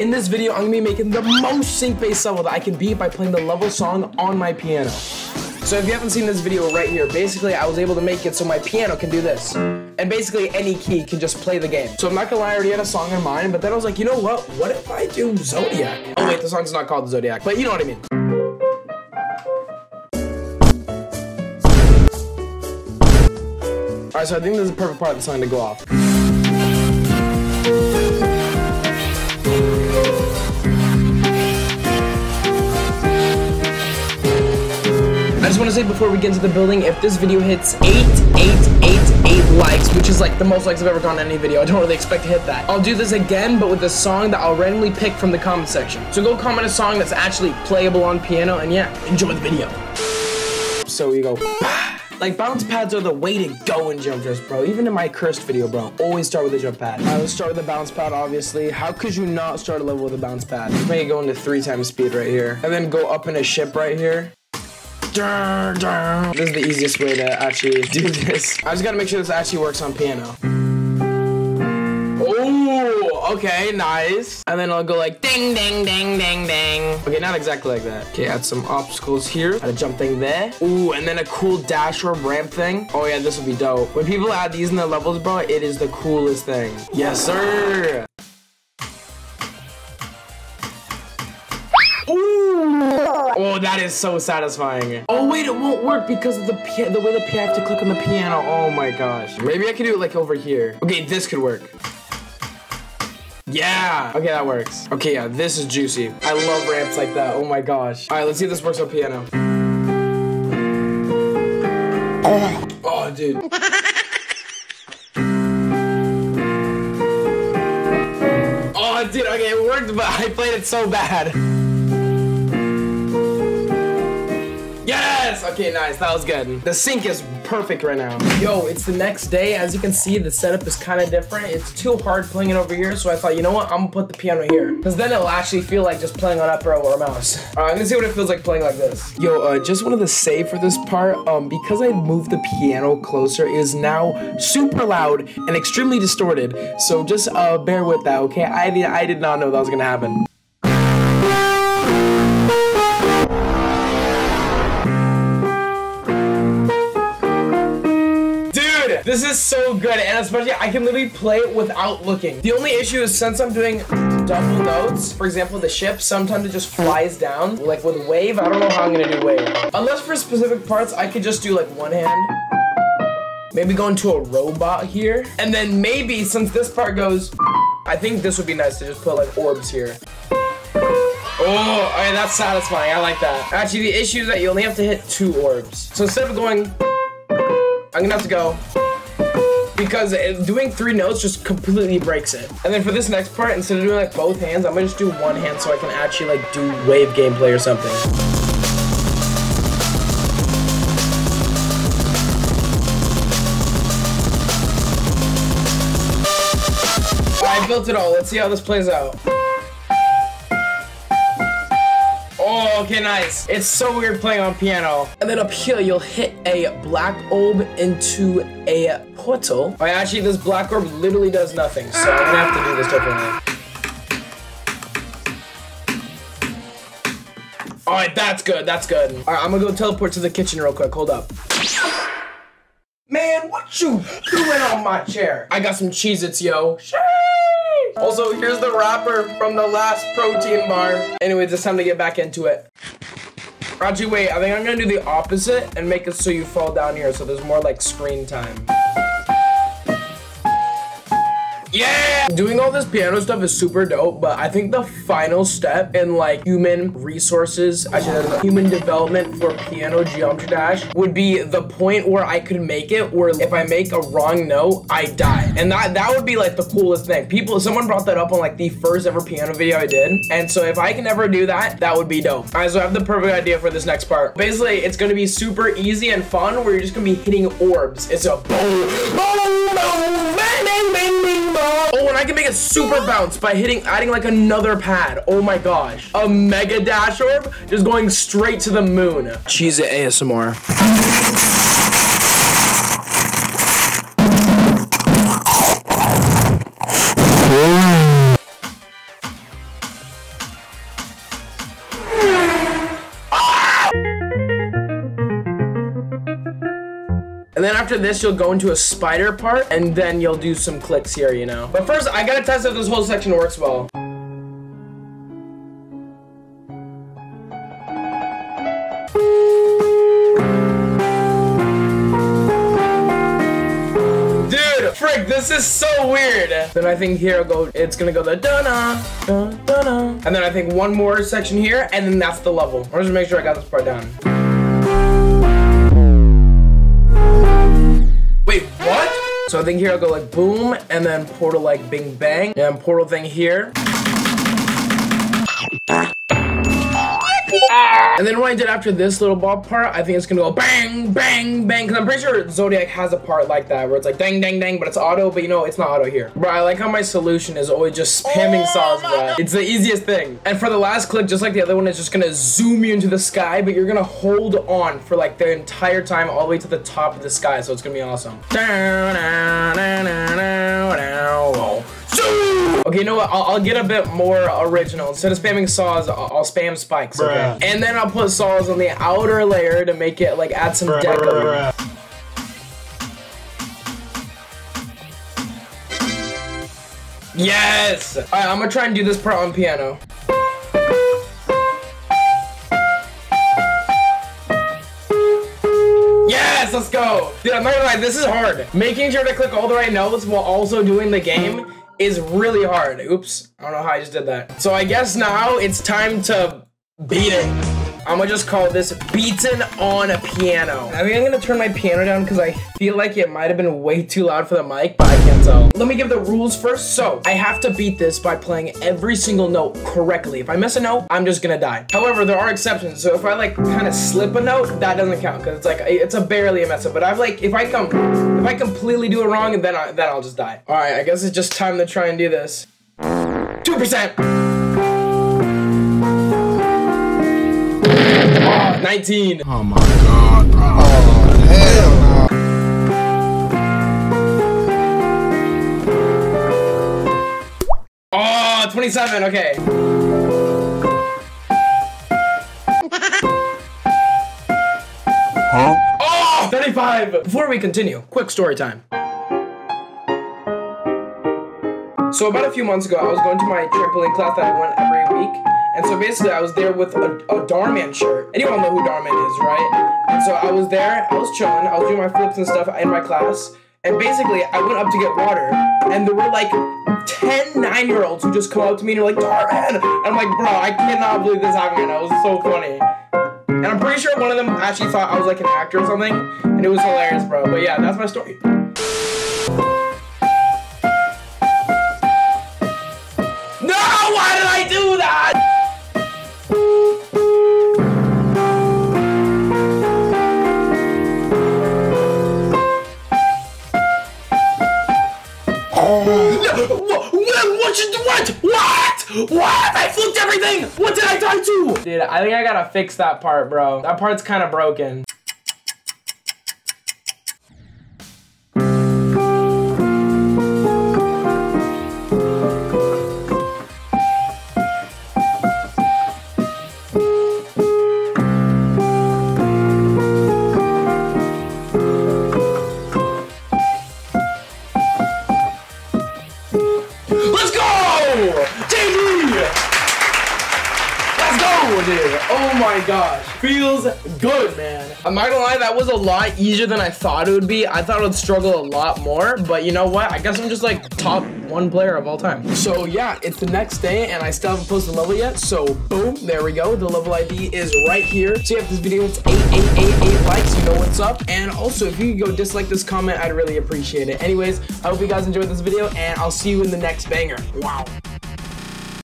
In this video, I'm gonna be making the most sync-based level that I can beat by playing the level song on my piano. So if you haven't seen this video right here, basically I was able to make it so my piano can do this. And basically any key can just play the game. So I'm not gonna lie, I already had a song in mind, but then I was like, you know what? What if I do Zodiac? Oh wait, the song's not called Zodiac, but you know what I mean. Alright, so I think this is the perfect part of the song to go off. Just want to say before we get into the building, if this video hits 8, 8, 8, 8 likes, which is like the most likes I've ever gotten on any video, I don't really expect to hit that. I'll do this again, but with a song that I'll randomly pick from the comment section. So go comment a song that's actually playable on piano, and yeah, enjoy the video. So we go. Like, bounce pads are the way to go in jump drift, bro. Even in my cursed video, bro. Always start with a jump pad. I would start with a bounce pad, obviously. How could you not start a level with a bounce pad? Let's make it go into three times speed right here. And then go up in a ship right here. This is the easiest way to actually do this. I just gotta make sure this actually works on piano. Oh, okay, nice. And then I'll go like ding, ding, ding, ding, ding. Okay, not exactly like that. Okay, add some obstacles here. Add a jump thing there. Ooh, and then a cool dash or ramp thing. Oh yeah, this will be dope. When people add these in their levels, bro, it is the coolest thing. Yes, sir. Oh, that is so satisfying. Oh wait, it won't work because of the the way the I have to click on the piano. Oh my gosh. Maybe I can do it like over here. Okay, this could work. Yeah. Okay, that works. Okay, yeah, this is juicy. I love ramps like that. Oh my gosh. All right, let's see if this works on piano. Oh, oh dude. oh, dude, okay, it worked, but I played it so bad. Yes! Okay, nice. That was good. The sync is perfect right now. Yo, it's the next day. As you can see, the setup is kind of different. It's too hard playing it over here, so I thought, you know what? I'm gonna put the piano here. Because then it'll actually feel like just playing on up arrow or mouse. All right, I'm gonna see what it feels like playing like this. Yo, uh, just wanted to say for this part, um, because I moved the piano closer, it is now super loud and extremely distorted. So just uh, bear with that, okay? I, I did not know that was gonna happen. This is so good, and especially I can literally play it without looking. The only issue is since I'm doing double notes, for example, the ship, sometimes it just flies down. Like with wave, I don't know how I'm gonna do wave. Unless for specific parts, I could just do like one hand. Maybe go into a robot here. And then maybe, since this part goes, I think this would be nice to just put like orbs here. Oh, okay, that's satisfying. I like that. Actually, the issue is that you only have to hit two orbs. So instead of going, I'm gonna have to go because uh, doing three notes just completely breaks it. And then for this next part, instead of doing like both hands, I'm gonna just do one hand so I can actually like do wave gameplay or something. I built it all. Let's see how this plays out. Oh, okay, nice. It's so weird playing on piano. And then up here, you'll hit a black orb into a portal. Oh, actually, this black orb literally does nothing, so I'm gonna have to do this differently. All right, that's good, that's good. All right, I'm gonna go teleport to the kitchen real quick, hold up. Man, what you doing on my chair? I got some Cheez-Its, yo. Also, here's the wrapper from the last protein bar. Anyways, it's time to get back into it. Actually, wait, I think I'm gonna do the opposite and make it so you fall down here so there's more like screen time. Yeah! Doing all this piano stuff is super dope, but I think the final step in like human resources, actually human development for Piano Geometry Dash would be the point where I could make it where if I make a wrong note, I die. And that, that would be like the coolest thing. People, someone brought that up on like the first ever piano video I did. And so if I can ever do that, that would be dope. All right, so I have the perfect idea for this next part. Basically, it's gonna be super easy and fun where you're just gonna be hitting orbs. It's a boom, boom, boom, bang, bang, bang, Oh, and I can make it super bounce by hitting, adding like another pad. Oh my gosh. A mega dash orb just going straight to the moon. Cheez-It ASMR. And then after this, you'll go into a spider part, and then you'll do some clicks here, you know. But first, I gotta test if this whole section works well. Dude, frick, this is so weird. Then I think here go, it's gonna go the da-na, da-da-na. And then I think one more section here, and then that's the level. I'm just make sure I got this part down. So I think here I'll go like boom, and then portal like bing bang, and portal thing here. And then what I did after this little ball part, I think it's gonna go bang, bang, bang. Cause I'm pretty sure Zodiac has a part like that where it's like dang, dang, dang, but it's auto, but you know, it's not auto here. Bro, I like how my solution is always just spamming Oh saws, bro. It's the easiest thing. And for the last clip, just like the other one, it's just gonna zoom you into the sky, but you're gonna hold on for like the entire time all the way to the top of the sky. So it's gonna be awesome. Zoom! Okay, you know what? I'll, I'll get a bit more original. Instead of spamming saws, I'll, I'll spam spikes, okay? Bruh. And then I'll put saws on the outer layer to make it like add some decor. Yes! Alright, I'm gonna try and do this part on piano. Yes, let's go! Dude, I'm not gonna lie, this is hard. Making sure to click all the right notes while also doing the game is really hard. Oops, I don't know how I just did that. So I guess now it's time to beat it. I'm gonna just call this Beaten on a Piano. I think I'm gonna turn my piano down because I feel like it might have been way too loud for the mic, but I can't tell. Let me give the rules first. So, I have to beat this by playing every single note correctly. If I miss a note, I'm just gonna die. However, there are exceptions. So if I like kind of slip a note, that doesn't count because it's like, it's a barely a mess up. But I've like, if I come, if I completely do it wrong, then, I, then I'll just die. All right, I guess it's just time to try and do this. 2%! 19. Oh my god, bro. Oh, hell no. Oh, 27, okay. Huh? Oh, 35. Before we continue, quick story time. So about a few months ago, I was going to my trampoline class that I went every week. And so basically, I was there with a, a Darman shirt. All know who Darman is, right? And so I was there, I was chilling, I was doing my flips and stuff in my class. And basically, I went up to get water, and there were like 10 nine year olds who just come up to me and are like, Darman! And I'm like, bro, I cannot believe this happened. That was so funny. And I'm pretty sure one of them actually thought I was like an actor or something, and it was hilarious, bro. But yeah, that's my story. What did I die to? Dude, I think I gotta fix that part, bro. That part's kind of broken. My gosh. Feels good, man. I'm not gonna lie, that was a lot easier than I thought it would be. I thought I would struggle a lot more, but you know what? I guess I'm just like top one player of all time. So yeah, it's the next day and I still haven't posted the level yet. So boom, there we go. The level ID is right here. So yeah, if this video hits 8888 likes, you know what's up. And also, if you could go dislike this comment, I'd really appreciate it. Anyways, I hope you guys enjoyed this video and I'll see you in the next banger. Wow.